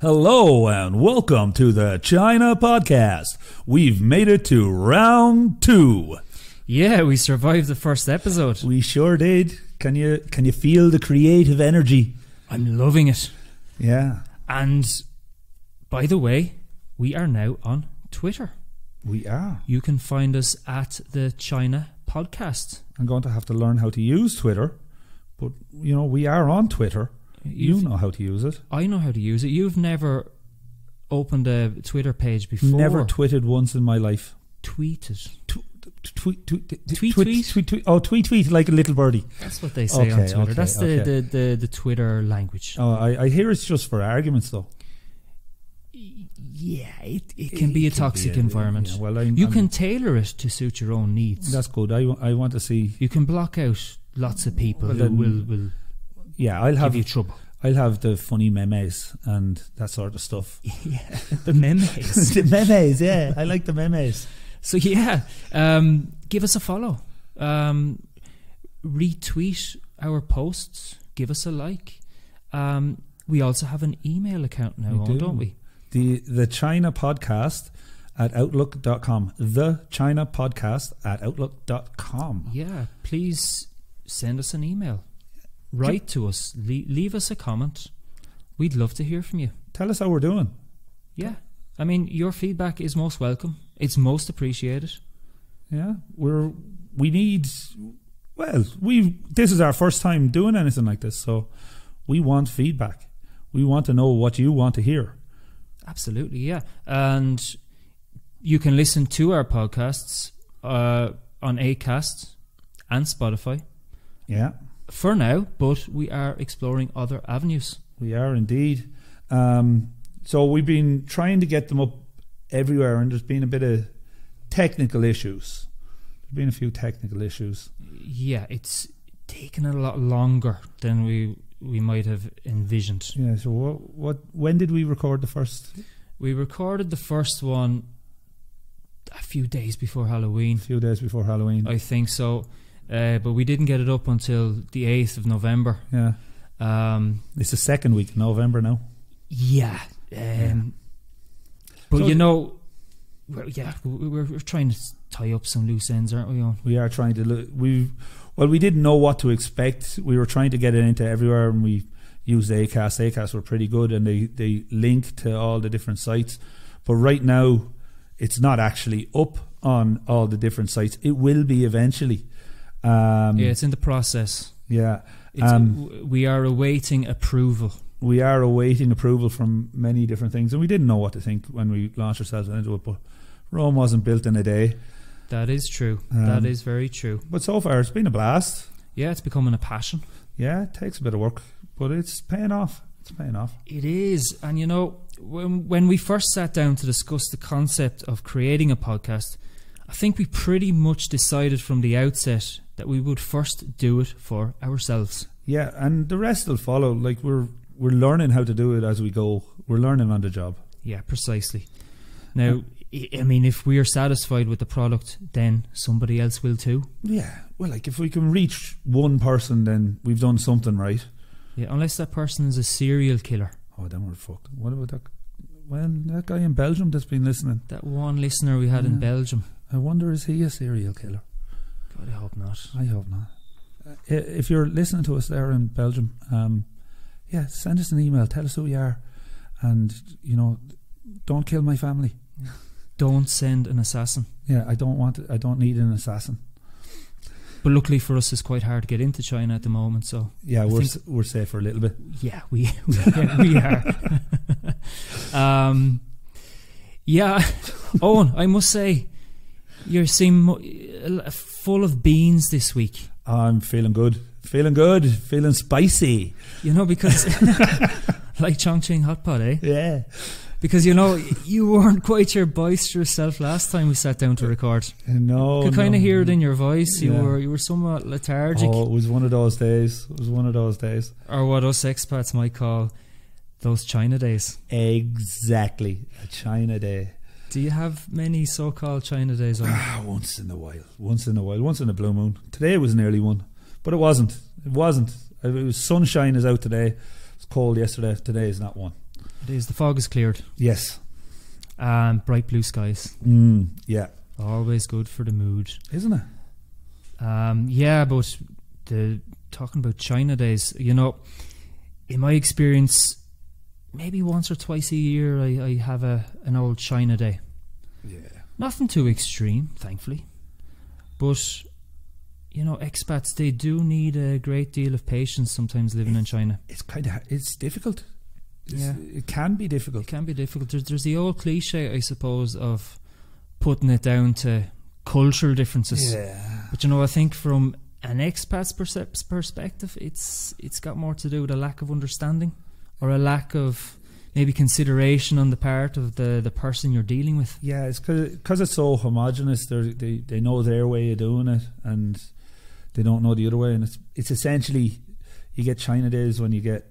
Hello and welcome to the China Podcast. We've made it to round two. Yeah, we survived the first episode. We sure did. Can you can you feel the creative energy? I'm loving it. Yeah, And by the way, we are now on Twitter. we are. You can find us at the China Podcast. I'm going to have to learn how to use Twitter, but you know we are on Twitter. You know how to use it. I know how to use it. You've never opened a Twitter page before. Never twitted once in my life. tweeted. Tw- Tweet, tweet, Tweet, tweet, tweet? tweet, tweet. Oh, tweet, tweet, like a little birdie. That's what they say on Twitter. okay, That's the, okay. the, the, the Twitter language. Oh, I, I hear it's just for arguments, though. Yeah, it, it can be a can toxic be a- environment. yeah, well, I'm, you I'm- can tailor it to suit your own needs. That's good. I, I want to see. You can block out lots of people Well, who will, will Yeah, I'll have give you trouble. I'll have the funny memes and that sort of stuff. yeah, the memes. the memes, yeah, I like the memes. so yeah, um, give us a follow. Um, retweet our posts. Give us a like. Um, we also have an email account now, We Eoin, do. don't we? The the China podcast at outlook.com. The China podcast at outlook.com. Yeah, please send us an email. Write to us. Le- leave us a comment. We'd love to hear from you. Tell us how we're doing. Yeah, I mean your feedback is most welcome. It's most appreciated. Yeah, we're we need. Well, we this is our first time doing anything like this, so we want feedback. We want to know what you want to hear. Absolutely, yeah. And you can listen to our podcasts uh, on Acast and Spotify Yeah, for now, but we are exploring other avenues. we are indeed. Um, so we've been trying to get them up everywhere, and there's been a bit of technical issues. There's been a few technical issues. Yeah, it's taken a lot longer than we we might have envisioned. Yeah. So what? What? When did we record the first? We recorded the first one a few days before Halloween, A few days before Halloween. I think so. Uh, but we didn't get it up until the 8th of November. yeah. Um, It's the second week of November now. Yeah. Um, But So- you know, we're, yeah, we- we're, we're trying to tie up some loose ends, aren't we? On We are trying to look. We well, we didn't know what to expect. We were trying to get it into everywhere, and we used Acast. Acast were pretty good, and they they link to all the different sites. But right now, it's not actually up on all the different sites. It will be eventually. Um, yeah, it's in the process. yeah. It's, Um, we are awaiting approval. we are awaiting approval from many different things, and we didn't know what to think when we launched ourselves into it. But Rome wasn't built in a day. That is true. Um, that is very true. But so far, it's been a blast. Yeah, it's becoming a passion. Yeah, it takes a bit of work, but it's paying off. It's paying off. It is, and you know, when when we first sat down to discuss the concept of creating a podcast, I think we pretty much decided from the outset that we would first do it for ourselves. Yeah, and the rest will follow. Like we're we're learning how to do it as we go. We're learning on the job. Yeah, precisely. Now, I mean, if we are satisfied with the product, then somebody else will too. Yeah. Well, like if we can reach one person, then we've done something right. Yeah, unless that person is a serial killer. Oh, then we're fucked. What about that? Well, that guy in Belgium that's been listening. That one listener we had in Belgium. I wonder is he a serial killer? God, I hope not. I hope not. Uh, if you're listening to us there in Belgium, um, yeah, send us an email. Tell us who you are, and you know, don't kill my family. Don't send an assassin. Yeah, I don't want. I don't need an assassin. But luckily for us, it's quite hard to get into China at the moment. So Yeah, I we're s- we're safe for a little bit. yeah, we we, we are. um, yeah, Eoin, I must say, you seem uh, full of beans this week. I'm feeling good. Feeling good. Feeling spicy. You know because like Chongqing hot pot, eh? Yeah. Because you know you weren't quite your boisterous self last time we sat down to record. No. Could kind no. of hear it in your voice. You Yeah. were you were somewhat lethargic, Oh, it was one of those days. It was one of those days. or what us expats might call those China days. Exactly. A China day. Do you have many so-called China days on? Ah, once in a while. Once in a while. Once in a blue moon. Today was nearly one. But it wasn't. It wasn't. It was sunshine is out today. It's cold yesterday. Today is not one. It is. The fog is cleared. Yes. Um, bright blue skies. Mm, yeah. Always good for the mood. Isn't it? Um, yeah, but the talking about China days, you know, in my experience, maybe once or twice a year, I, I have a an old China day. Yeah. Nothing too extreme, thankfully, but you know, expats they do need a great deal of patience sometimes living in China. It's kind of it's difficult. It's, Yeah. It can be difficult. It can be difficult. There's, there's the old cliche, I suppose, of putting it down to cultural differences. Yeah. But you know, I think from an expat's percep- perspective, it's it's got more to do with a lack of understanding or a lack of maybe consideration on the part of the, the person you're dealing with. Yeah, it's because it's so homogenous. They they know their way of doing it, and they don't know the other way. And it's it's essentially you get China days when you get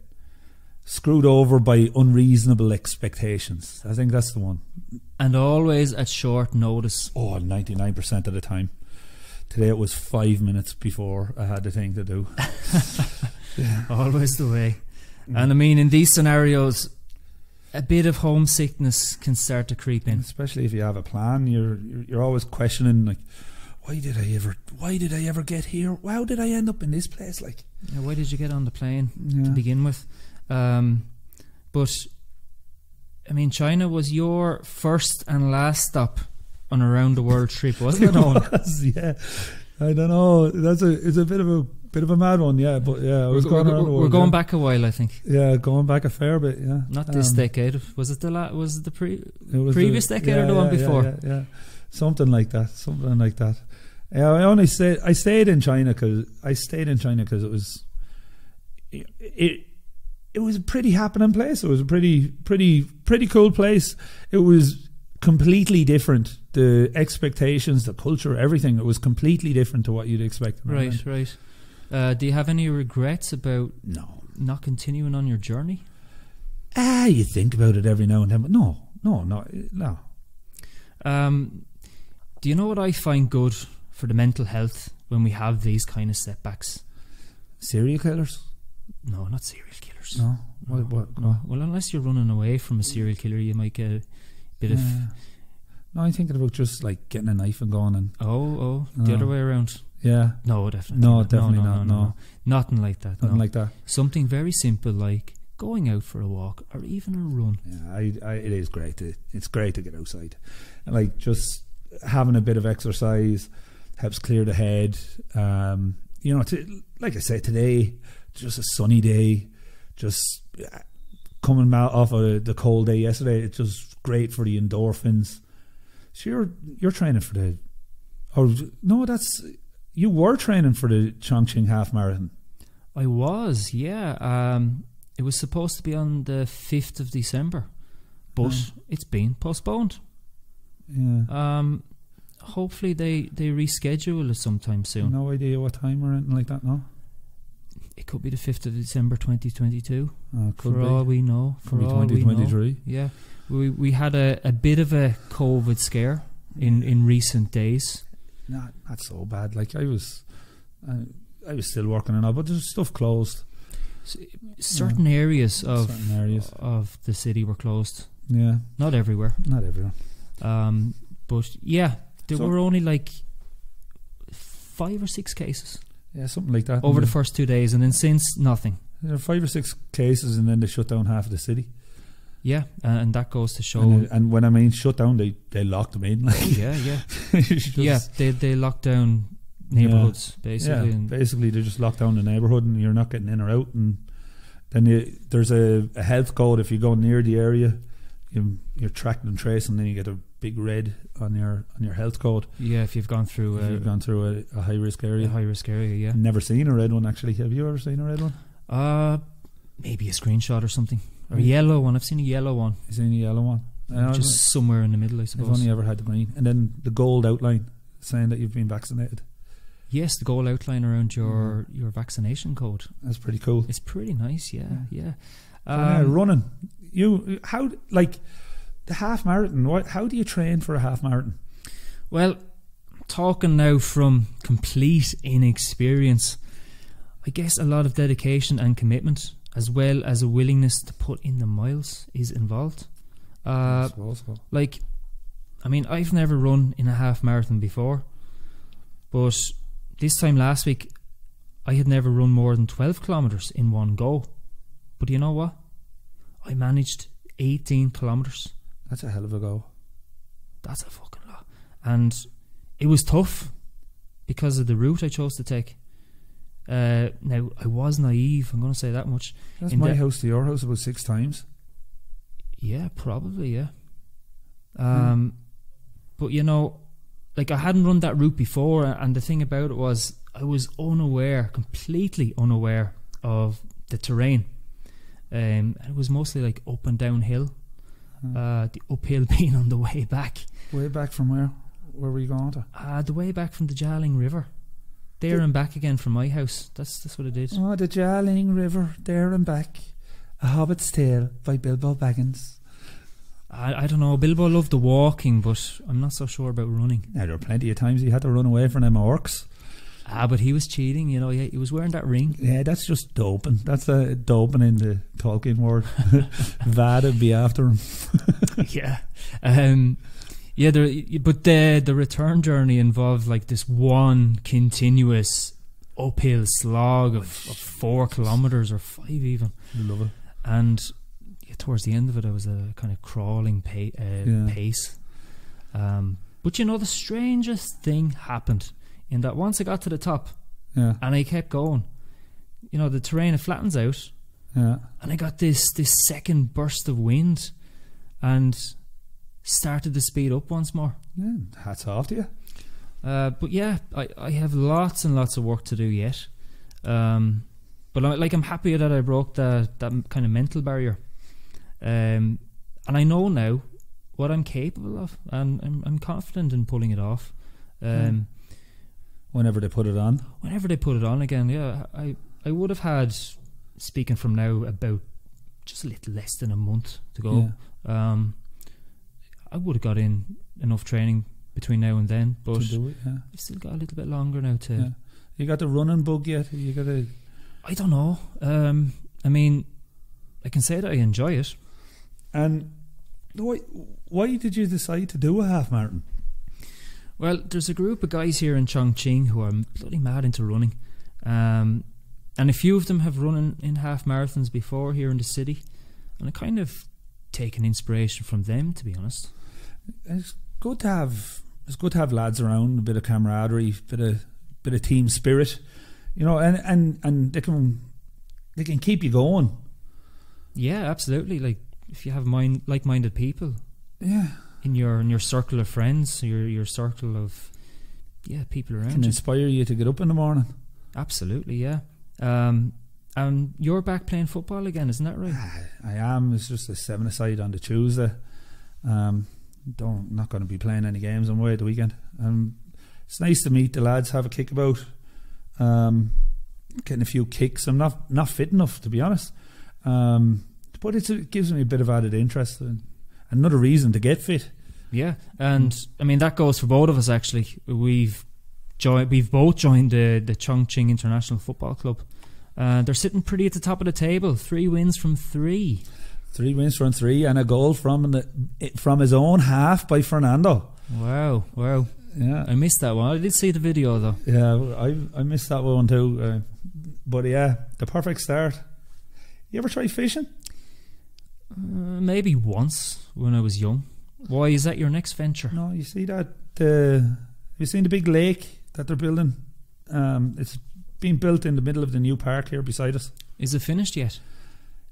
screwed over by unreasonable expectations. I think that's the one. And always at short notice. Oh, 99 percent of the time. Today it was five minutes before I had the thing to do. Always the way. And I mean, in these scenarios, a bit of homesickness can start to creep in. especially if you have a plan, you're you're, you're always questioning like, why did I ever? Why did I ever get here? How did I end up in this place? Like, Yeah, why did you get on the plane? to begin with. Um, but I mean, China was your first and last stop on a round the world trip, wasn't it? Eoin? was, yeah. I don't know. That's a it's a bit of a bit of a mad one, yeah. But yeah, I We're, was we're- going the we're going back a while, I think. Yeah, going back a fair bit, yeah. Not this Um, decade. Was it the la- Was it the pre? it was previous decade or the one before? Yeah, yeah, yeah. something like that. Something like that. Yeah, I only stayed. I stayed in China because I stayed in China because it was it, it it was a pretty happening place. It was a pretty pretty pretty cool place. It was completely different. The expectations, the culture, everything. It was completely different to what you'd expect. Right, right. Uh, do you have any regrets about No. not continuing on your journey? Ah, you think about it every now and then, but no, no, no, no. Um, do you know what I find good for the mental health when we have these kind of setbacks? Serial killers? No, not serial killers. No. What? What? No. Well, unless you're running away from a serial killer, you might get a bit of No, I'm thinking about just like getting a knife and going and oh, oh, the No. other way around. Yeah, No, definitely. No, not. definitely no, not, no. nothing like that. nothing no. like that. Something very simple like going out for a walk or even a run. Yeah, I, I, it is great. To, it's great to get outside, and like just having a bit of exercise helps clear the head. Um, you know, to, like I said today, just a sunny day, just uh, coming out off of the cold day yesterday. It's just great for the endorphins. So you're you're training for the, or no, that's you were training for the Chongqing half marathon. I was, yeah. Um, it was supposed to be on the 5th of December, but Mm. it's been postponed. Yeah. Um, hopefully they, they reschedule it sometime soon. No idea what time or anything like that. No, It could be the 5th of December 2022, uh, could for be. all we know. For could be we know. Yeah, we we had a, a bit of a COVID scare in, in recent days. Not not so bad. Like I was, I, I was still working and all, but there's stuff closed. Certain areas of Certain areas. of the city were closed. Yeah, Not everywhere, not everyone. um, but yeah, there So- were only like five or six cases Yeah, something like that. over the first two days, and then since nothing. there are five or six cases, and then they shut down half of the city. Yeah, uh, and that goes to show. And, and when I mean shut down, they they locked them in. Like yeah, yeah, yeah. They they locked down neighborhoods basically, yeah, and basically they just lock down the neighborhood, and you're not getting in or out. And then you, there's a, a health code if you go near the area, you, you're tracked and traced, and then you get a big red on your on your health code yeah, if you've gone through a, you've gone through a, a high risk a area. high risk area, yeah. Never seen a red one actually. Have you ever seen a red one? Uh maybe a screenshot or something, or a Mm. yellow one. I've seen a yellow one, You seen a yellow one? Uh, just somewhere in the middle, I I've only ever had the green, and then the gold outline saying that you've been vaccinated. yes, the goal outline around your your vaccination code. That's pretty cool. It's pretty nice, yeah, yeah. Yeah, Um, running. You how like the half marathon? What? How do you train for a half marathon? Well, talking now from complete inexperience, I guess a lot of dedication and commitment as well as a willingness to put in the miles is involved. Uh, so. like, I mean, I've never run in a half marathon before, but this time last week, I had never run more than 12 kilometres in one go. But you know what? I managed 18 kilometres. That's a hell of a go. That's a fucking lot. And it was tough because of the route I chose to take. Uh, now, I was naive, I'm going to say that much. That's In my the- house to your house about six times. Yeah, probably, yeah. Um, But you know, like I hadn't run that route before, and the thing about it was I was unaware, completely unaware of the terrain. Um, and it was mostly like up and downhill. Uh, the uphill being on the way back. Way back from where? Where were you going to? Uh, the way back from the Jialing River. There and back again from my house. That's that's what it is. Oh, the Jialing River, there and back. A Hobbit's Tale by Bilbo Baggins. I, I don't know. Bilbo loved the walking, but I'm not so sure about running. Now, there were plenty of times he had to run away from them orcs. Ah, but he was cheating. You know, yeah, he was wearing that ring. Yeah, that's just doping. That's uh, doping in the Tolkien word. Vada be after him. yeah. Um, yeah, there, but the the return journey involved like this one continuous uphill slog of, of four kilometers or five even, Love it. and yeah, towards the end of it, I was a kind of crawling pa- uh, Yeah. pace. Um, but you know, the strangest thing happened in that once I got to the top Yeah, and I kept going, you know, the terrain it flattens out, yeah. and I got this this second burst of wind, and started to speed up once more. Yeah, hats off to you. Uh, but yeah, I, I have lots and lots of work to do yet. Um, but I, like I'm happy that I broke that that kind of mental barrier, um, and I know now what I'm capable of, and I'm, I'm confident in pulling it off. Um, Whenever they put it on. Whenever they put it on again, yeah, I I would have had, speaking from now, about just a little less than a month to go. Yeah, Um, I would have got in enough training between now and then, but to do it, yeah. I've still got a little bit longer now to. Yeah. You got the running bug yet? You got to. I don't know. Um, I mean, I can say that I enjoy it. And why, why did you decide to do a half marathon? Well, there's a group of guys here in Chongqing who are bloody mad into running, um, and a few of them have run in, in half marathons before here in the city, and I kind of taken inspiration from them, to be honest. It's good to have. It's good to have lads around, a bit of camaraderie, bit of bit of team spirit, you know, and and and they can they can keep you going. Yeah, absolutely. Like if you have mind like-minded people Yeah, in your in your circle of friends, your your circle of yeah people around can you. inspire you to get up in the morning. Absolutely, yeah. Um, and you're back playing football again, isn't that right? I am. It's just a seven aside on the Tuesday. Um, don't not going to be playing any games on way at the weekend. Um, it's nice to meet the lads, have a kick about, um, getting a few kicks. I'm not not fit enough to be honest, um, but it gives me a bit of added interest and another reason to get fit. Yeah, and I mean that goes for both of us. Actually, we've joined. We've both joined the the Chongqing International Football Club. Uh, they're sitting pretty at the top of the table. Three wins from three. Three wins from three and a goal from the from his own half by Fernando. Wow, wow! Yeah, I missed that one. I did see the video though. Yeah, I I missed that one too. Uh, but yeah, the perfect start. You ever try fishing? Uh, maybe once when I was young. Why is that your next venture? No, you see that the have you seen the big lake that they're building? Um, it's being built in the middle of the new park here beside us. Is it finished yet?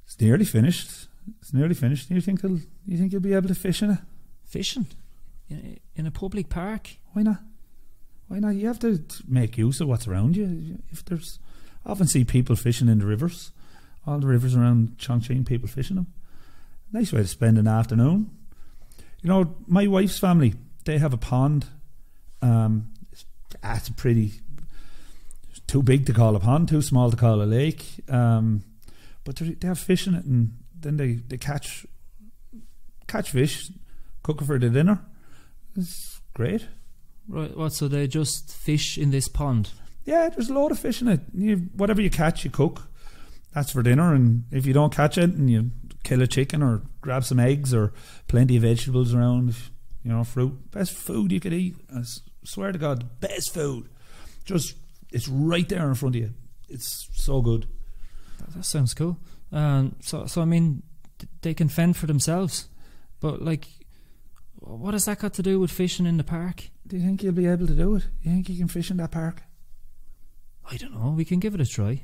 It's nearly finished. It's nearly finished. You think you'll you think you'll be able to fish in it? Fishing in, in a public park? Why not? Why not? You have to make use of what's around you. If there's, I often see people fishing in the rivers. All the rivers around Chongqing, people fishing them. Nice way to spend an afternoon. You know, my wife's family, they have a pond. Um, it's, ah, it's pretty, it's too big to call a pond, too small to call a lake. Um, but they they have fish in it, and then they, they catch catch fish, cook it for the dinner. It's great. Right. What? So they just fish in this pond? Yeah, there's a lot of fish in it. You, whatever you catch, you cook. that's for dinner. And if you don't catch it, and you kill a chicken or grab some eggs or plenty of vegetables around, you know, fruit, best food you could eat. I swear to God, best food. Just it's right there in front of you. It's so good. That, that sounds cool. Um, so, so I mean, they can fend for themselves, but like, what has that got to do with fishing in the park? Do you think you'll be able to do it? You think you can fish in that park? I don't know. We can give it a try.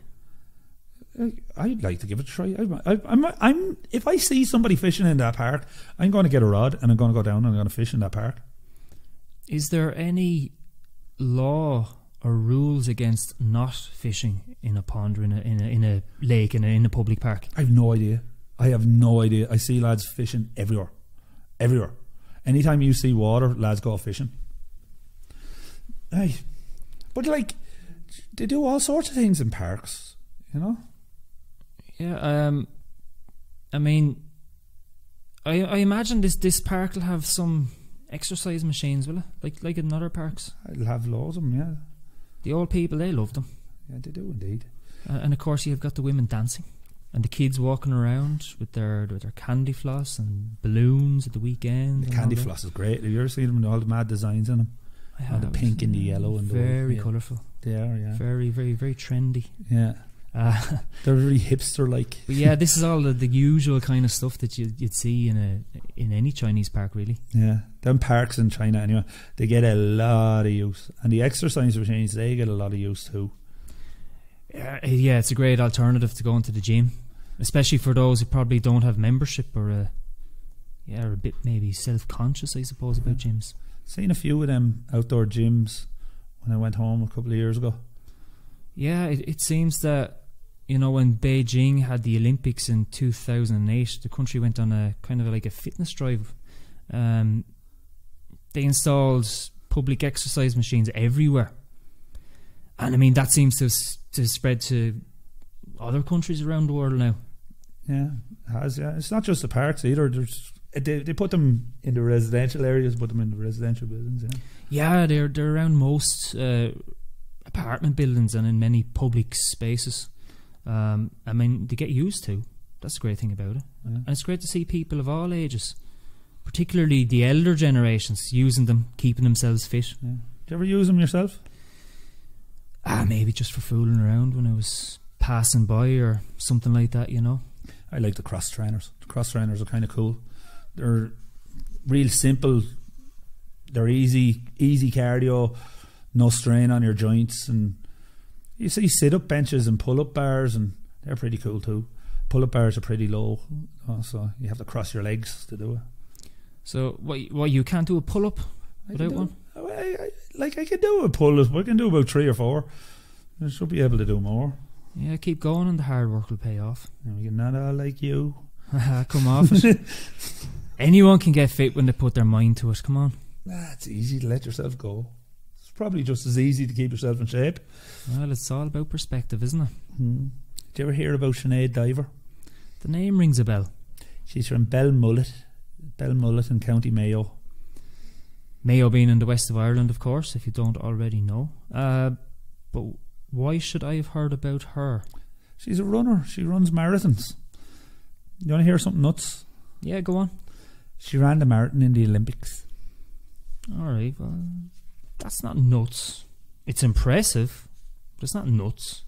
I'd like to give it a try. I, I, I'm, I'm, if I see somebody fishing in that park, I'm going to get a rod and I'm going to go down and I'm going to fish in that park. Is there any law or rules against not fishing in a pond or in a in a, in a lake in a, in a public park? I have no idea. I have no idea. I see lads fishing everywhere, everywhere. Anytime you see water, lads go fishing. Aye, but like they do all sorts of things in parks, you know. Yeah. Um. I mean, I I imagine this this park will have some exercise machines, will it? Like like in other parks. I'll have loads of them. Yeah, The old people they love them, yeah, they do indeed. uh, and of course you've got the women dancing, and the kids walking around with their with their candy floss and balloons at the weekend. The candy floss is great. Have you ever seen them? with All the mad designs on them. I Oh, the pink and the yellow and the white, very colourful, They are. Yeah, very very very trendy. yeah. Uh, They're really hipster like. Yeah, this is all the, the usual kind of stuff that you, you'd see in a in any Chinese park, really. Yeah, them parks in China anyway, they get a lot of use, and the exercise machines they get a lot of use too. Uh, yeah, it's a great alternative to going to the gym, especially for those who probably don't have membership or a yeah, or a bit maybe self conscious, I suppose, about gyms. Seen a few of them outdoor gyms when I went home a couple of years ago. Yeah, it, it seems that you know when Beijing had the Olympics in two thousand and eight, the country went on a kind of like a fitness drive. Um, they installed public exercise machines everywhere, and I mean that seems to to spread to other countries around the world now. Yeah, it has yeah. It's not just the parks either. There's they they put them in the residential areas, put them in the residential buildings. Yeah, Yeah, they're they're around most uh, apartment buildings and in many public spaces. Um, I mean, they get used to. That's the great thing about it. yeah. And it's great to see people of all ages, particularly the elder generations, using them, keeping themselves fit. yeah. Do you ever use them yourself? Ah, maybe just for fooling around when I was passing by or something like that, you know. I like the cross trainers. The cross trainers are kind of cool. They're real simple. They're easy, easy cardio, no strain on your joints, and you see sit up benches and pull up bars, and they're pretty cool too. Pull up bars are pretty low, so you have to cross your legs to do it. So, what, what you can't do a pull up I without one? I, I, like I can do a pull up. I can do about three or four. I should be able to do more. Yeah, keep going and the hard work will pay off. And we're not all like you. Come off it. Anyone can get fit when they put their mind to it. Come on. Ah, it's easy to let yourself go. It's probably just as easy to keep yourself in shape. Well, it's all about perspective, isn't it? Hmm. Did you ever hear about Sinead Diver? The name rings a bell. She's from Belmullet, Belmullet in County Mayo. Mayo being in the west of Ireland, of course, if you don't already know. Uh, but why should I have heard about her? She's a runner. She runs marathons. You want to hear something nuts? Yeah, go on. She ran the marathon in the Olympics. All right, well, that's not nuts. It's impressive, but it's not nuts.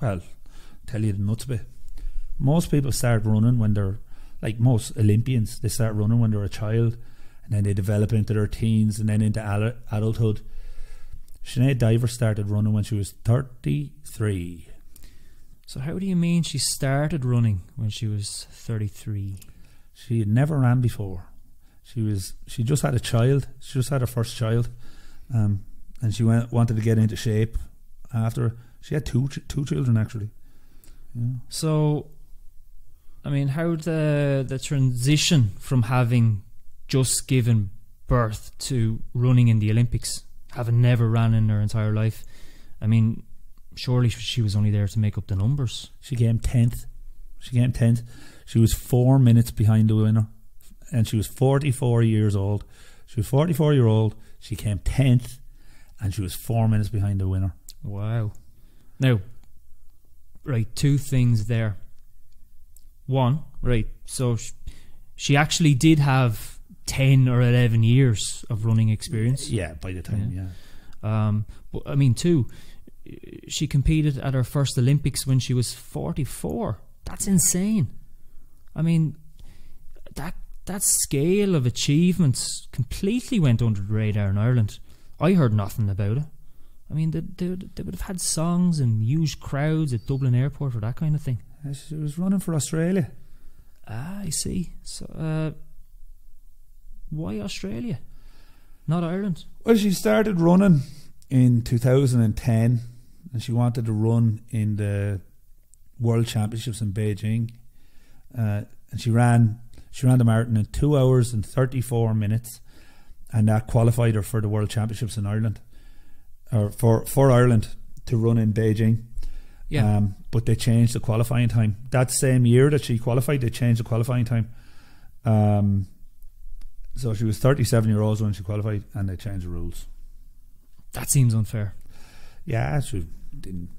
Well, tell you the nuts bit. Most people start running when they're like most Olympians. They start running when they're a child, and then they develop into their teens and then into al- adulthood. Sinead Diver started running when she was thirty-three. So, how do you mean she started running when she was 33? She had never ran before. She was she just had a child. She just had her first child, um, and she went wanted to get into shape. After she had two ch- two children actually. Yeah. So, I mean, how the the transition from having just given birth to running in the Olympics, having never ran in her entire life, I mean, surely she was only there to make up the numbers. She came tenth. She came tenth. She was four minutes behind the winner, and she was forty-four years old. She was forty-four year old. She came tenth, and she was four minutes behind the winner. Wow. Now, right, two things there. One, right, so sh- she actually did have 10 or 11 years of running experience. Yeah, by the time, yeah. Um, but I mean, two, she competed at her first Olympics when she was 44. That's insane. I mean, that that scale of achievements completely went under the radar in Ireland. I heard nothing about it. I mean, they, they, they would have had songs and huge crowds at Dublin Airport or that kind of thing. She was running for Australia. Ah, I see. So, uh, why Australia, not Ireland? Well, she started running in 2010 and she wanted to run in the World Championships in Beijing. Uh, and she ran she ran the marathon in 2 hours and 34 minutes and that qualified her for the World Championships in Ireland or for for Ireland to run in Beijing. Yeah. Um, but they changed the qualifying time. That same year that she qualified, they changed the qualifying time. Um, so she was 37 year olds when she qualified, and they changed the rules. That seems unfair. Yeah, she didn't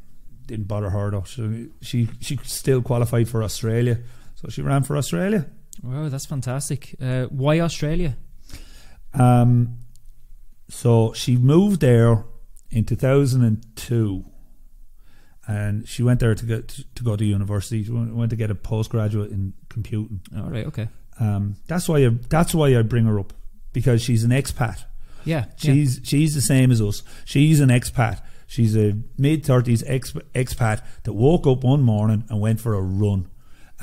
didn't bother her though. She she, she still qualified for Australia, so she ran for Australia. Wow, that's fantastic. Uh, why Australia? Um, so she moved there in 2002, and she went there to get to go to university. She went to get a postgraduate in computing. All right, okay. Um, that's why I, that's why I bring her up because she's an expat. Yeah, yeah. She's she's the same as us. She's an expat. She's a mid thirties ex, expat that woke up one morning and went for a run.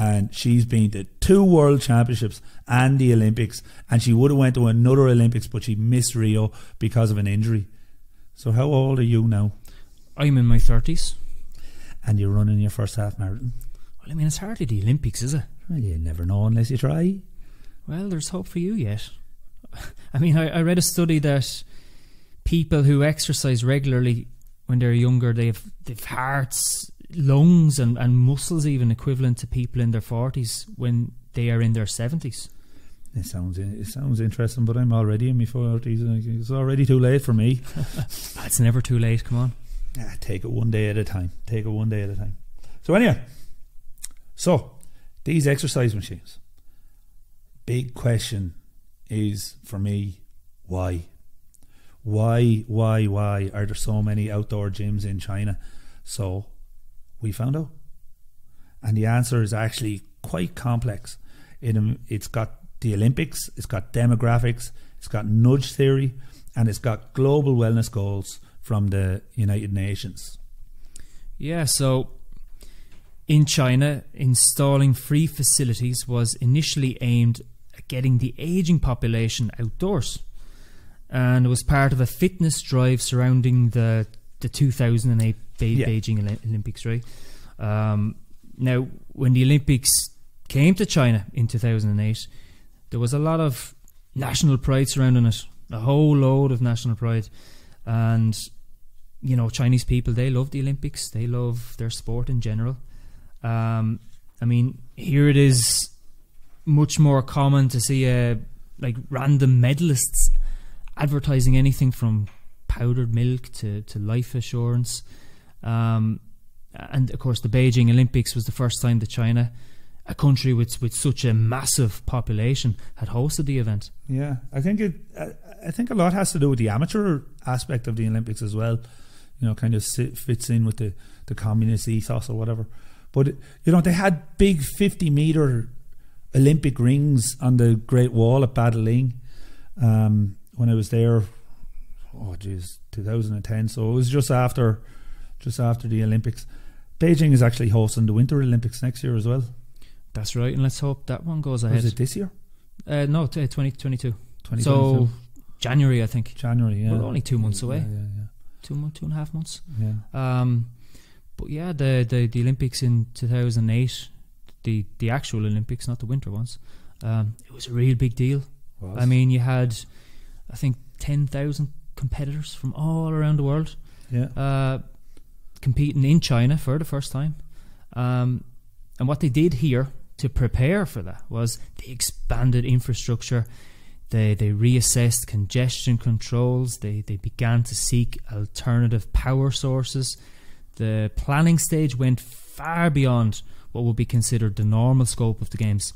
And she's been to two world championships and the Olympics. And she would have went to another Olympics, but she missed Rio because of an injury. So how old are you now? I'm in my thirties. And you're running your first half marathon? Well, I mean, it's hardly the Olympics, is it? Well, you never know unless you try. Well, there's hope for you yet. I mean, I, I read a study that people who exercise regularly when they're younger, they've they've hearts, lungs, and, and muscles even equivalent to people in their forties when they are in their seventies. It sounds it sounds interesting, but I'm already in my forties. It's already too late for me. It's never too late. Come on. Ah, take it one day at a time. Take it one day at a time. So anyway, so these exercise machines. Big question is for me, why? Why, why, why are there so many outdoor gyms in China? So we found out. And the answer is actually quite complex. It, um, it's got the Olympics, it's got demographics, it's got nudge theory, and it's got global wellness goals from the United Nations. Yeah, so in China, installing free facilities was initially aimed at getting the aging population outdoors. And it was part of a fitness drive surrounding the, the 2008 Be- Yeah. Beijing Olympics, right? Um, now, when the Olympics came to China in 2008, there was a lot of national pride surrounding it, a whole load of national pride. And you know, Chinese people they love the Olympics. They love their sport in general. Um, I mean, here it is much more common to see uh, like random medalists advertising anything from powdered milk to, to life assurance. Um, and of course, the Beijing Olympics was the first time that China, a country with with such a massive population, had hosted the event. Yeah, I think it. I, think a lot has to do with the amateur aspect of the Olympics as well. You know, kind of fits in with the the communist ethos or whatever. But you know, they had big fifty meter Olympic rings on the Great Wall at Badaling um, when I was there. Oh, geez, 2010. So it was just after, just after the Olympics. Beijing is actually hosting the Winter Olympics next year as well. That's right, and let's hope that one goes Or ahead. is it this year? Uh, no, t- 2022. 2022? So January, I think. January. Yeah, We're only two months away. Yeah, yeah, yeah. Two month, two and a half months. yeah. Um, but yeah, the, the the Olympics in 2008, the the actual Olympics, not the winter ones. Um, it was a real big deal. Was. I mean, you had, I think, 10,000 competitors from all around the world yeah, uh, competing in China for the first time. Um, and what they did here to prepare for that was they expanded infrastructure. They they reassessed congestion controls. They they began to seek alternative power sources. The planning stage went far beyond what would be considered the normal scope of the games.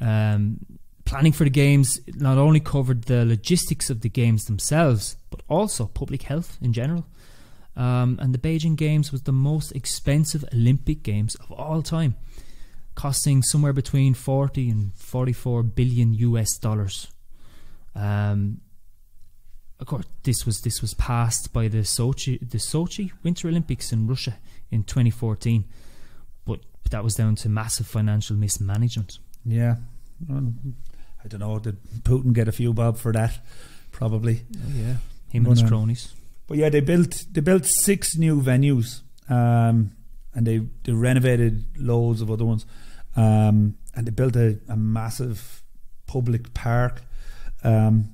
Um, planning for the games not only covered the logistics of the games themselves, but also public health in general. Um, and the Beijing Games was the most expensive Olympic Games of all time, costing somewhere between 40 and 44 billion US dollars. Um, of course, this was this was passed by the Sochi the Sochi Winter Olympics in Russia in 2014, but that was down to massive financial mismanagement. Yeah. Well, I don't know. Did Putin get a few bob for that? Probably. Oh, yeah, him and his But, um, cronies. But yeah, they built they built six new venues, um, and they they renovated loads of other ones, um, and they built a, a massive public park, um,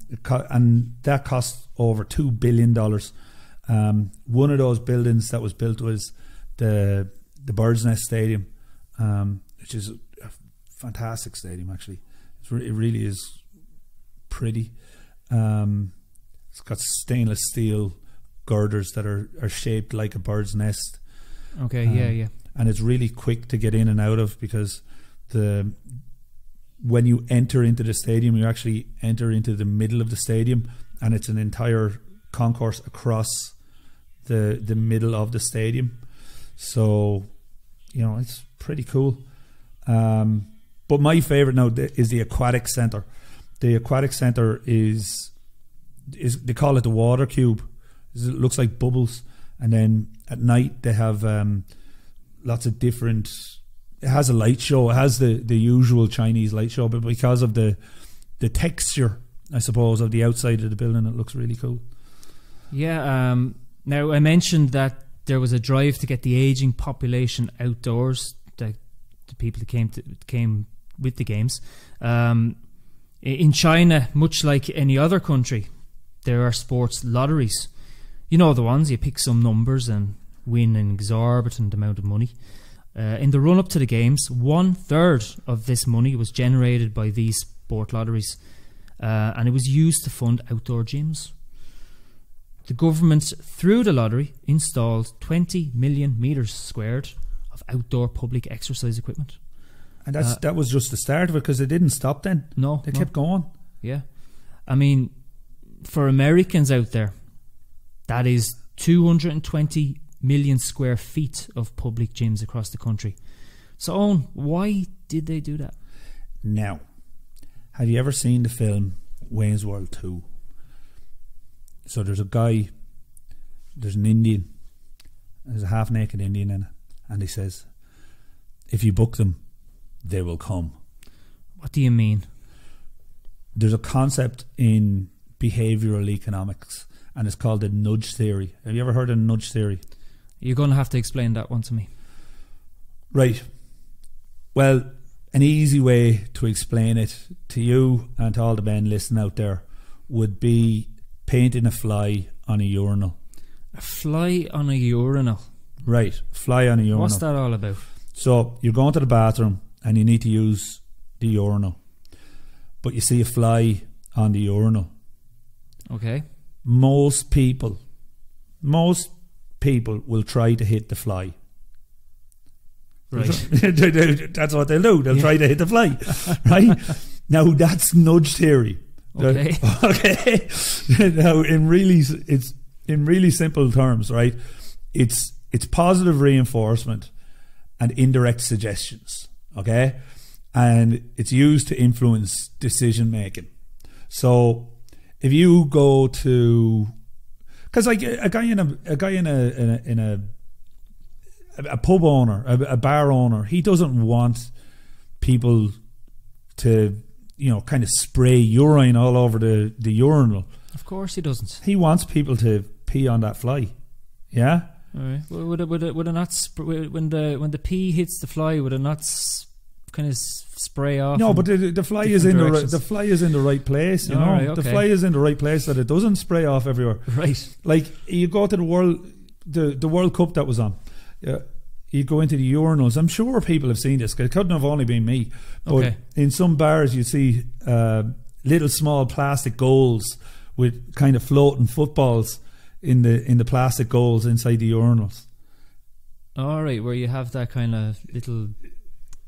and that cost over two billion dollars. Um, one of those buildings that was built was the the Bird's Nest Stadium, um, which is a fantastic stadium. Actually, re- it really is pretty. Um, it's got stainless steel girders that are, are shaped like a bird's nest, Okay, um, yeah, yeah. and it's really quick to get in and out of because the when you enter into the stadium, you actually enter into the middle of the stadium, and it's an entire concourse across the the middle of the stadium. So, you know, it's pretty cool. Um, but my favorite now is the aquatic center. The aquatic center is is they call it the water cube. It looks like bubbles, and then at night they have um, lots of different. It has a light show. It has the the usual Chinese light show, but because of the the texture, I suppose, of the outside of the building, it looks really cool. Yeah. Um, now I mentioned that there was a drive to get the aging population outdoors. The, the people that came to, came with the games. Um, in China, much like any other country, there are sports lotteries. You know the ones you pick some numbers and win an exorbitant amount of money. Uh, in the run up to the games, one third of this money was generated by these sport lotteries, uh, and it was used to fund outdoor gyms. The government, through the lottery, installed 20 million metres squared of outdoor public exercise equipment. And that's Uh, that was just the start of it because they didn't stop. Then No, they no. kept going. Yeah. I mean, for Americans out there, that is 220 million square feet of public gyms across the country. So, Eoin, why did they do that? Now, have you ever seen the film Wayne's World 2? So there's a guy, there's an Indian, there's a half naked Indian in it, and he says, if you book them, they will come. What do you mean? There's a concept in behavioral economics, and it's called the nudge theory. Have you ever heard of nudge theory? You're going to have to explain that one to me. Right. Well, an easy way to explain it to you and to all the men listening out there would be painting a fly on a urinal. A fly on a urinal. Right, fly on a urinal. What's that all about? So you're going to the bathroom and you need to use the urinal, but you see a fly on the urinal. Okay. Most people, most people will try to hit the fly. Right. that's what they'll do. They'll Yeah. try to hit the fly, right? now that's nudge theory. Okay. okay. now, in really, it's in really simple terms, right? It's it's positive reinforcement and indirect suggestions. Okay, and it's used to influence decision making. So, if you go to, because like a, guy in a a guy in a in a, in a a pub owner, a, a bar owner, he doesn't want people to, you know, kind of spray urine all over the, the urinal. Of course he doesn't. He wants people to pee on that fly. Yeah? All right. Would would it, would it, would it not sp- when the when the pee hits the fly? Would it not kind of spray off? No, but the, the fly is in different the right, the fly is in the right place. You All know, right, the fly is in the right place that it doesn't spray off everywhere. right. Like you go to the world, the the World Cup that was on. Yeah, you go into the urinals. I'm sure people have seen this. 'cause It couldn't have only been me. But Okay. in some bars, you see uh, little small plastic goals with kind of floating footballs in the in the plastic goals inside the urinals. All right, where you have that kind of little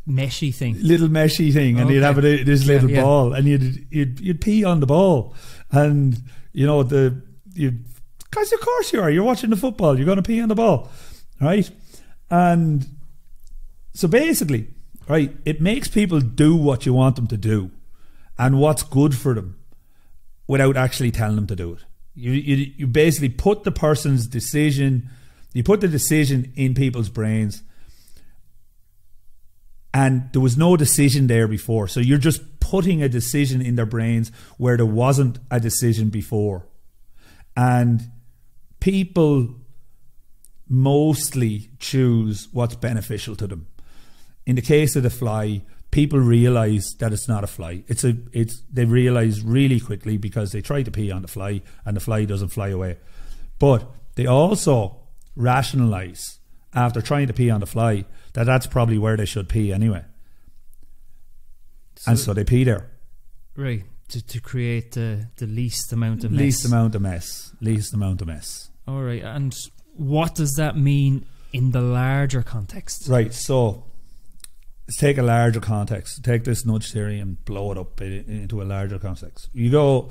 meshy thing. little meshy thing, and you'd have it, this Yeah, little yeah. ball, and you'd you'd you'd pee on the ball, and you know the you, because of course you are. You're watching the football. You're going to pee on the ball, right? And so basically, right, it makes people do what you want them to do, and what's good for them, without actually telling them to do it. You you you basically put the person's decision, you put the decision in people's brains and there was no decision there before. So you're just putting a decision in their brains where there wasn't a decision before. And people mostly choose what's beneficial to them. In the case of the fly, people realize that it's not a fly. It's a it's they realize really quickly because they try to pee on the fly and the fly doesn't fly away. But they also rationalize after trying to pee on the fly that that's probably where they should pee anyway. and so they pee there. Right. To, to create the, the least amount of mess. Least amount of mess. Least amount of mess. All right. And what does that mean in the larger context? Right. So let's take a larger context. Take this nudge theory and blow it up into a larger context. You go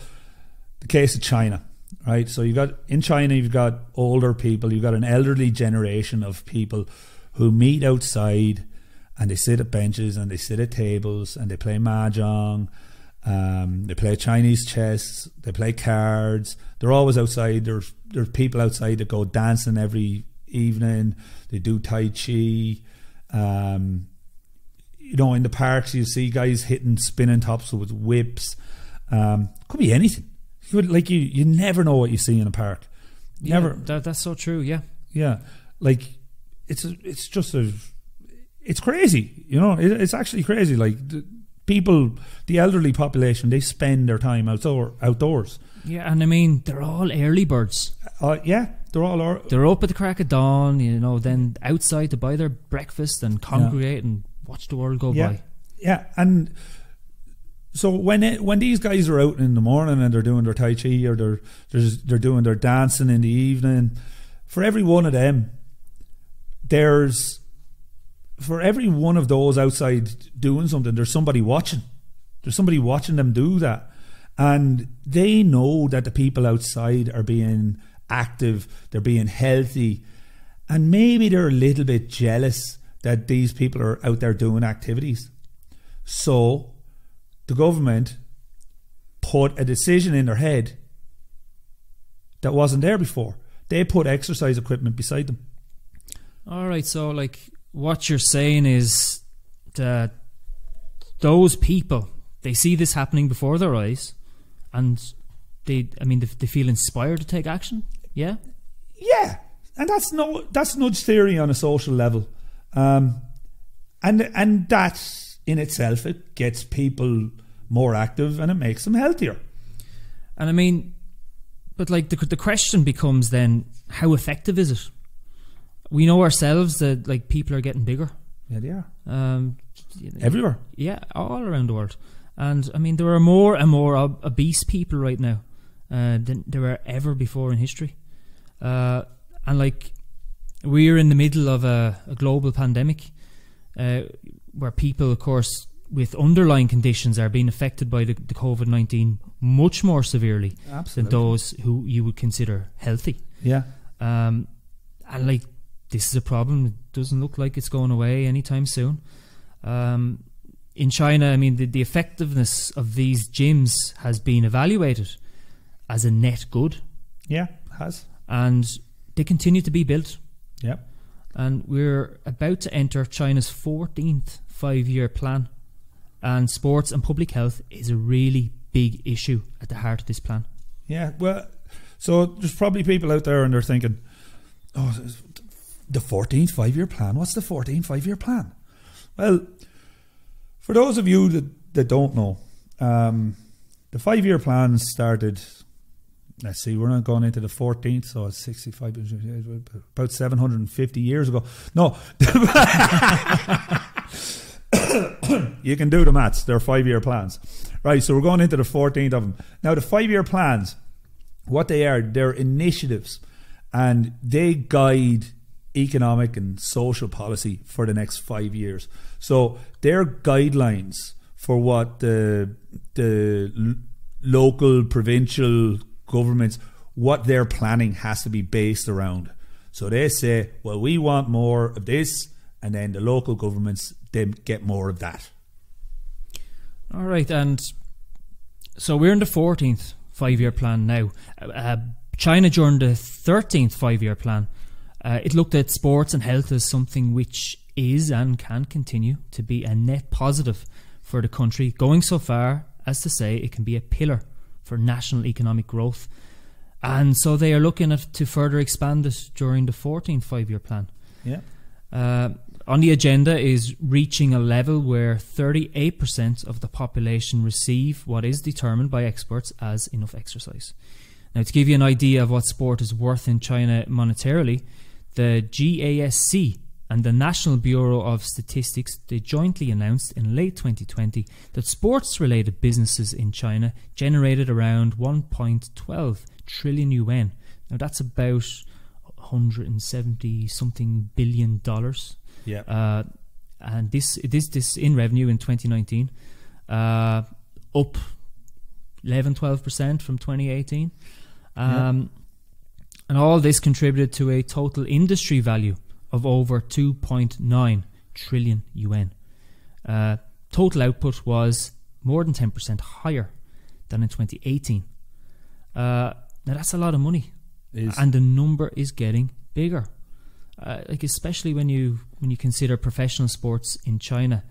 the case of China, right? So you got in China, you've got older people. You've got an elderly generation of people who meet outside and they sit at benches and they sit at tables and they play mahjong. Um, they play Chinese chess. They play cards. They're always outside. There's there's people outside that go dancing every evening. They do tai chi. Um, you know, in the parks, you see guys hitting spinning tops with whips. Um, could be anything. You would, like you, you never know what you see in a park. Never, Yeah, that, that's so true. Yeah. yeah. Like it's a, it's just a, it's crazy. You know, it, it's actually crazy. Like the people, the elderly population, they spend their time outdoor outdoors. Yeah. And I mean, they're all early birds. Uh, yeah, they're all. They're up at the crack of dawn, you know, then outside to buy their breakfast and congregate and watch the world go yeah, by. yeah, and so when it, when these guys are out in the morning and they're doing their tai chi or they're they're, they're doing their dancing in the evening, for every one of them, there's for every one of those outside doing something, there's somebody watching. There's somebody watching them do that, and they know that the people outside are being active, they're being healthy, and maybe they're a little bit jealous that these people are out there doing activities. So the government put a decision in their head that wasn't there before. They put exercise equipment beside them. All right, so like what you're saying is that those people they see this happening before their eyes, and they, I mean, they, they feel inspired to take action. Yeah, Yeah, and that's no that's nudge theory on a social level, um, and and that in itself it gets people more active and it makes them healthier. and I mean, but like the the question becomes then, how effective is it? We know ourselves that like people are getting bigger. Yeah, they are Um, everywhere. Yeah, all around the world. And I mean, there are more and more ob- obese people right now uh, than there were ever before in history. Uh, and like, we're in the middle of a, a global pandemic uh, where people, of course, with underlying conditions are being affected by the, the COVID 19 much more severely than those who you would consider healthy. Yeah, Um, and like this is a problem. It doesn't look like it's going away anytime soon. Um, in China, I mean, the, the effectiveness of these gyms has been evaluated as a net good, yeah, has. and they continue to be built. Yeah, And we're about to enter China's 14th five year plan. And sports and public health is a really big issue at the heart of this plan. yeah. Well, so there's probably people out there and they're thinking, oh, the 14th five year plan. What's the 14th five year plan? Well, for those of you that, that don't know, um, the five year plan started. Let's see, we're not going into the 14th, so it's 65, about 750 years ago. No. you can do the maths. They're five year plans. Right, so we're going into the 14th of them. Now, the five year plans, what they are, they're initiatives and they guide economic and social policy for the next five years. So their guidelines for what the the local, provincial governments, what their planning has to be based around. So they say, well, we want more of this, and then the local governments they get more of that. All right, and so we're in the 14th five year plan now. Uh, China, during the 13th five year plan, uh, it looked at sports and health as something which is and can continue to be a net positive for the country, going so far as to say it can be a pillar for national economic growth. And so they are looking at to further expand this during the 14th five year plan. Yeah. Uh, on the agenda is reaching a level where 38% of the population receive what is determined by experts as enough exercise. Now, to give you an idea of what sport is worth in China monetarily, the GASC and the National Bureau of Statistics they jointly announced in late 2020 that sports related businesses in China generated around 1.12 trillion yuan. Now that's about 170 something billion dollars. Yeah. Uh, and this this this in revenue in 2019 uh, up 11 12% from 2018. Um, and all this contributed to a total industry value of over 2.9 trillion yuan. Uh, total output was more than 10% higher than in 2018. Uh, now that's a lot of money, and the number is getting bigger. Uh, like especially when you when you consider professional sports in China,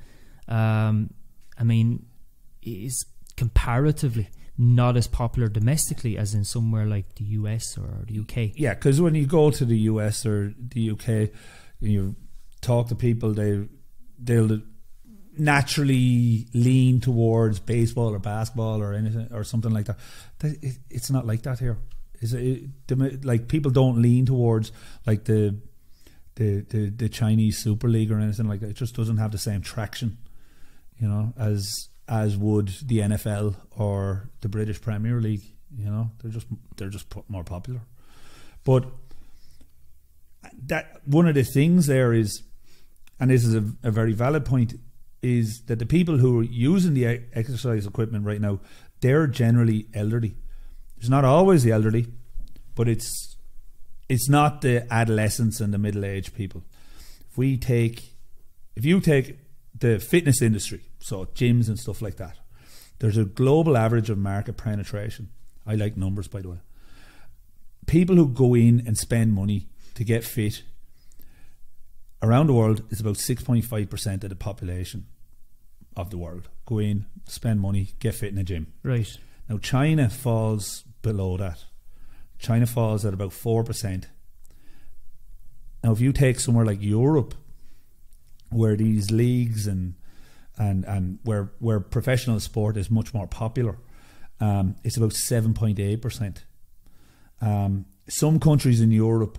um, I mean, it is comparatively not as popular domestically as in somewhere like the US or the UK. Yeah, because when you go to the US or the UK, and you talk to people, they they'll naturally lean towards baseball or basketball or anything or something like that. It- It's not like that here. Is it, like people don't lean towards like the, the the the Chinese Super League or anything like that. It just doesn't have the same traction, you know, as as would the NFL or the British Premier League. You know, they're just they're just more popular. But that one of the things there is, and this is a, a very valid point, is that the people who are using the exercise equipment right now, they're generally elderly. It's not always the elderly, but it's it's not the adolescents and the middle aged people. If we take, if you take the fitness industry, so gyms and stuff like that, there's a global average of market penetration. I like numbers, by the way. People who go in and spend money to get fit around the world is about 6.5% of the population of the world. Go in, spend money, get fit in a gym. Right. Now, China falls below that. China falls at about 4%. Now, if you take somewhere like Europe, where these leagues and and and where where professional sport is much more popular, um, it's about 7.8%. Um, some countries in Europe,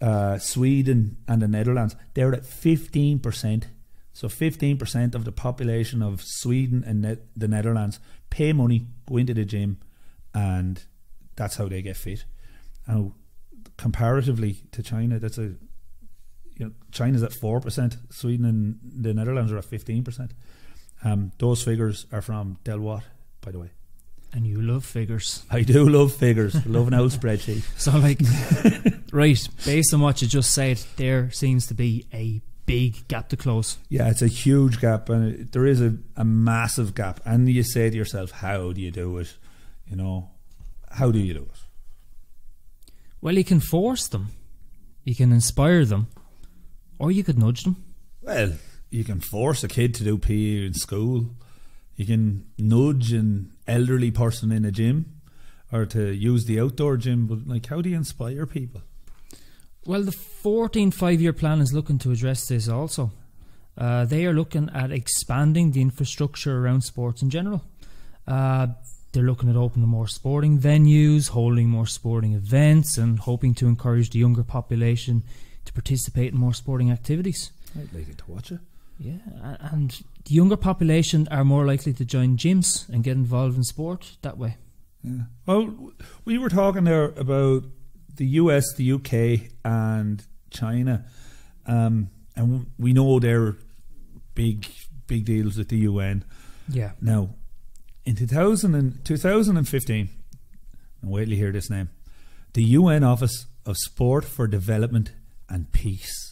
uh, Sweden and the Netherlands, they're at 15%. So 15% of the population of Sweden and ne- the Netherlands pay money, go into the gym, and that's how they get fit. Now, comparatively to China, that's a you know China's at four percent, Sweden and the Netherlands are at fifteen percent. Um, those figures are from Deloitte, by the way. And you love figures. I do love figures, love an old spreadsheet. So, like, right, based on what you just said, there seems to be a big gap to close. Yeah, it's a huge gap, and it, there is a, a massive gap. And you say to yourself, how do you do it? You know, how do you do it? Well, you can force them, you can inspire them, or you could nudge them. Well, you can force a kid to do PE in school. You can nudge an elderly person in a gym, or to use the outdoor gym. But like, how do you inspire people? Well, the 14 five year plan is looking to address this also. Uh, they are looking at expanding the infrastructure around sports in general. Uh, they're looking at opening more sporting venues, holding more sporting events, and hoping to encourage the younger population to participate in more sporting activities. I'd like it to watch it. Yeah, and the younger population are more likely to join gyms and get involved in sport that way. Yeah. Well, we were talking there about the US, the UK, and China. um, and we know they're big big deals with the UN. Yeah. Now, in 2000 and 2015, and wait till you hear this name, the UN Office of Sport for Development and Peace.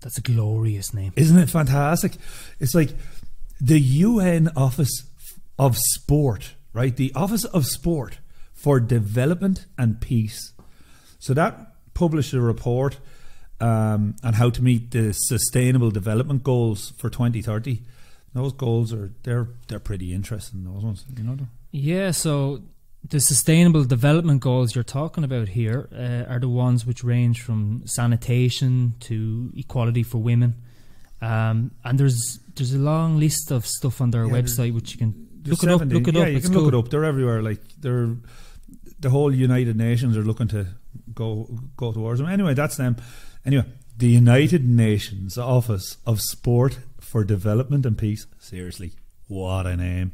That's a glorious name. Isn't it fantastic? It's like the UN Office of Sport, right? The Office of Sport for Development and Peace. So that published a report um, on how to meet the Sustainable Development Goals for 2030. Those goals are they're they're pretty interesting. Those ones, you know. Yeah. So the sustainable development goals you're talking about here uh, are the ones which range from sanitation to equality for women. Um, and there's there's a long list of stuff on their Yeah, website which you can look it up. Look it yeah, up. you it's can cool. look it up. They're everywhere. Like they're the whole United Nations are looking to go go towards them. Anyway, that's them. Anyway, the United Nations Office of Sport for Development and Peace. Seriously, what a name!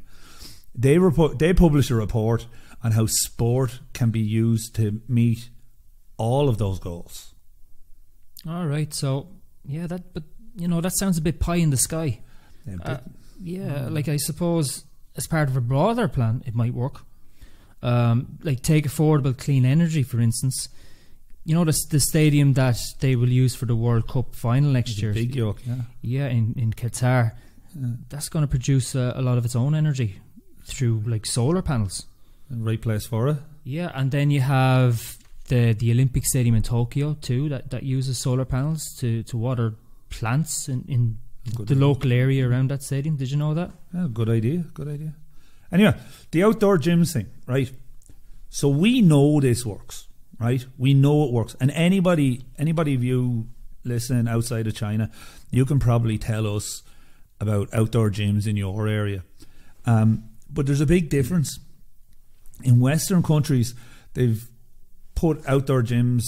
They report. They publish a report on how sport can be used to meet all of those goals. All right. So yeah, that but you know that sounds a bit pie in the sky. Yeah, Uh, yeah, like I suppose as part of a broader plan, it might work. Um, like take affordable clean energy, for instance. You know the the stadium that they will use for the World Cup final next it's year. big yoke. Yeah. Yeah, in in Qatar, Yeah. that's going to produce uh, a lot of its own energy through like solar panels. Right place for it. Yeah, and then you have the the Olympic Stadium in Tokyo too that, that uses solar panels to, to water plants in, in Good the idea. local area around that stadium. Did you know that? Yeah, good idea. Good idea. Anyway, the outdoor gyms thing, right? So we know this works, right? We know it works, and anybody, anybody of you listening outside of China, you can probably tell us about outdoor gyms in your area. Um, but there's a big difference. In Western countries, they've put outdoor gyms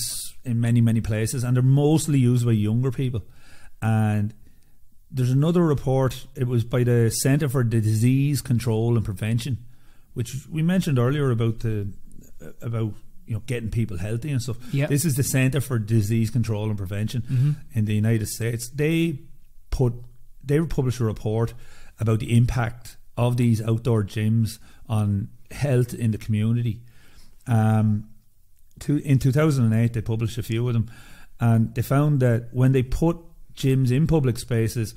in many, many places, and they're mostly used by younger people. And there's another report. It was by the Centre for Disease Control and Prevention, which we mentioned earlier about the about you know getting people healthy and stuff. Yeah. This is the Centre for Disease Control and Prevention Mm-hmm. in the United States. They put they published a report about the impact of these outdoor gyms on health in the community. Um, to, in 2008, they published a few of them, and they found that when they put gyms in public spaces,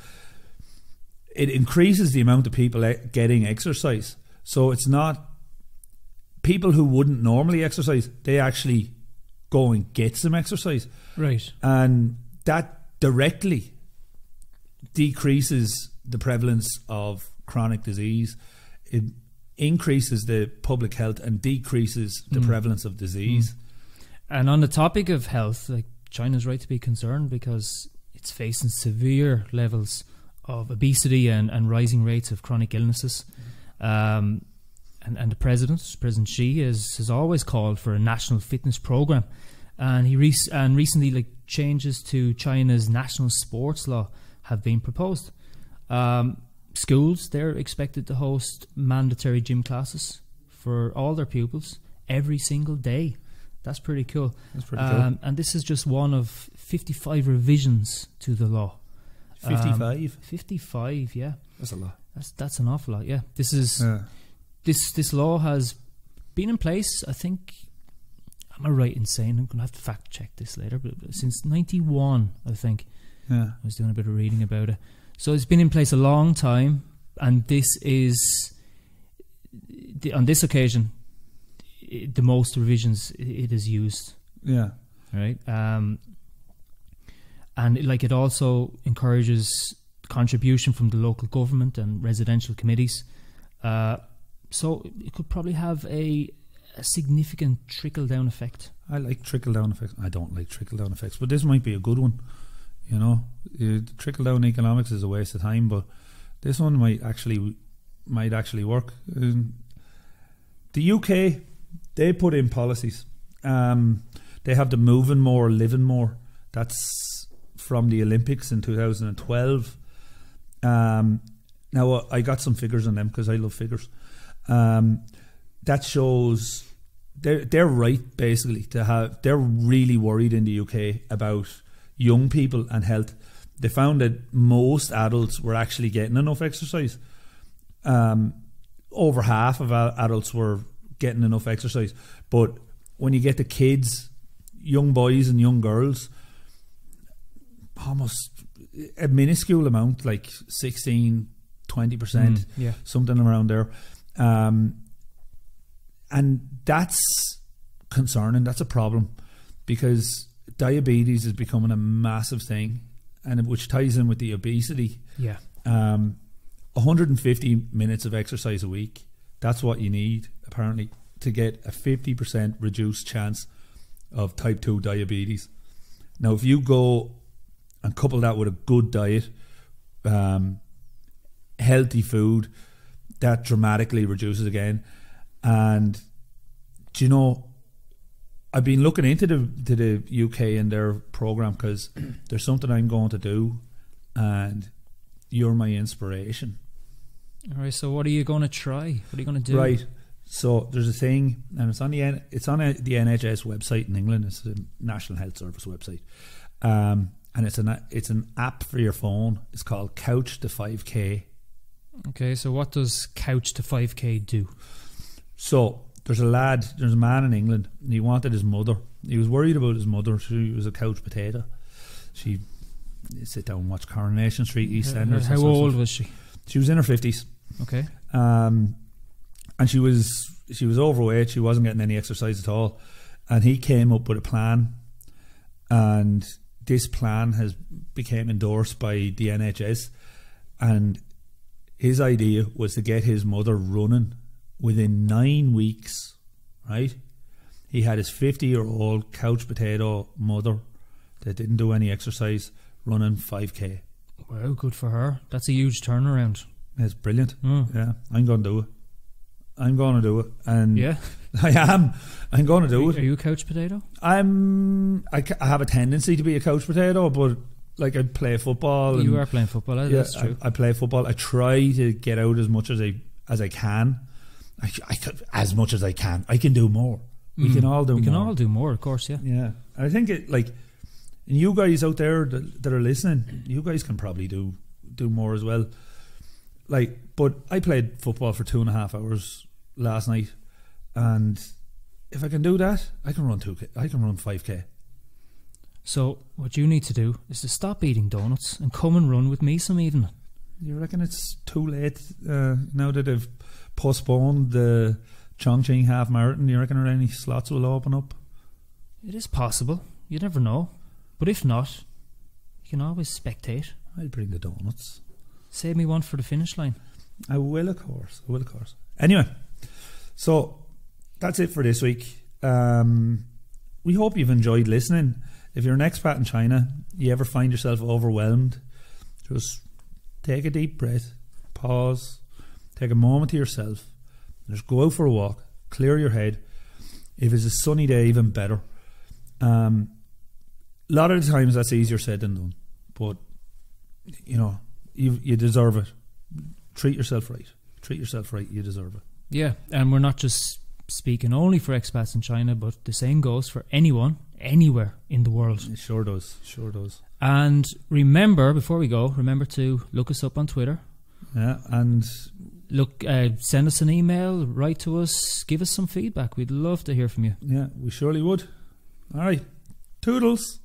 it increases the amount of people getting exercise. So it's not people who wouldn't normally exercise; they actually go and get some exercise Right. and that directly decreases the prevalence of chronic disease. It increases the public health and decreases the Mm. prevalence of disease. And on the topic of health, like China's right to be concerned because it's facing severe levels of obesity and, and rising rates of chronic illnesses. Um, and, and the president, President Xi, has, has always called for a national fitness program. And he and recently, like changes to China's national sports law have been proposed. Um, schools they're expected to host mandatory gym classes for all their pupils every single day. That's pretty cool. That's pretty cool. Um, and this is just one of 55 revisions to the law. um, 55? 55, yeah. That's a lot. That's that's an awful lot. Yeah. This is Yeah. this this law has been in place, I think am I right in saying I'm going to have to fact check this later, but since 91, I think. Yeah. I was doing a bit of reading about it. So it's been in place a long time, and this is the, on this occasion the most revisions it has used. Yeah. Right, um, and it, like it also encourages contribution from the local government and residential committees. Uh, so it could probably have a, a significant trickle down effect. I like trickle down effects. I don't like trickle down effects, but this might be a good one. You know, trickle down economics is a waste of time, but this one might actually might actually work. Um, the UK they put in policies. Um, they have the moving more, living more. That's from the Olympics in 2012. Um, now uh, I got some figures on them because I love figures. Um, that shows they're they're right basically to have they're really worried in the UK about young people and health, they found that most adults were actually getting enough exercise. Um, over half of adults were getting enough exercise, but when you get the kids, young boys and young girls, almost a minuscule amount, like 16, 20 percent Mm, yeah. something around there. Um, and that's concerning. That's a problem because diabetes is becoming a massive thing, and which ties in with the obesity. Yeah. Um, 150 minutes of exercise a week. That's what you need apparently to get a 50% reduced chance of type 2 diabetes. Now, if you go and couple that with a good diet, um, healthy food, that dramatically reduces again. And do you know? I've been looking into the to the UK and their program because there's something I'm going to do, and you're my inspiration. All right. So what are you going to try? What are you going to do? Right. So there's a thing, and it's on the it's on a, the NHS website in England. It's the National Health Service website, um, and it's an it's an app for your phone. It's called Couch to 5K. Okay. So what does couch to 5k do? So there's a lad, there's a man in England, and he wanted his mother. He was worried about his mother. She was a couch potato. She sit down and watch Coronation Street, EastEnders. How of old was she? She was in her fifties, Okay. um, and she was she was overweight. She wasn't getting any exercise at all, and he came up with a plan, and this plan has became endorsed by the NHS, and his idea was to get his mother running within nine weeks, right? He had his 50 year old couch potato mother that didn't do any exercise running 5k. Wow. Good for her. That's a huge turnaround. It's brilliant. Mm. Yeah, I'm going to do it. I'm going to do it. And Yeah. I am. I'm going to do Are it. Are you a couch potato? I'm. I, I have a tendency to be a couch potato, but like I play football. and- You are playing football. yeah, That's true. I, I play football. I try to get out as much as I as I can. I, I could, as much as I can. I can do more. We Mm. can all do We more. can all do more, of course. Yeah. Yeah, I think it like, and you guys out there that, that are listening, you guys can probably do do more as well. Like, but I played football for two and a half hours last night, and if I can do that, I can run two. K I can run five k. So what you need to do is to stop eating donuts and come and run with me some evening. You reckon it's too late uh, now that they've postponed the Chongqing half marathon? You reckon any slots will open up? It is possible. You never know. But if not, you can always spectate. I'll bring the donuts. Save me one for the finish line. I will, of course. I will, of course. Anyway, so that's it for this week. Um, we hope you've enjoyed listening. If you're an expat in China, you ever find yourself overwhelmed, just take a deep breath, pause, take a moment to yourself, just go out for a walk, clear your head. If it's a sunny day, even better. Um, a lot of the times that's easier said than done, but you know you you deserve it treat yourself right. Treat yourself right. You deserve it. Yeah, and we're not just speaking only for expats in China, but the same goes for anyone, anywhere in the world. It sure does. Sure does. And remember, before we go, remember to look us up on Twitter. Yeah, and Look, uh, send us an email, write to us, give us some feedback. We'd love to hear from you. yeah, we surely would. All right, toodles.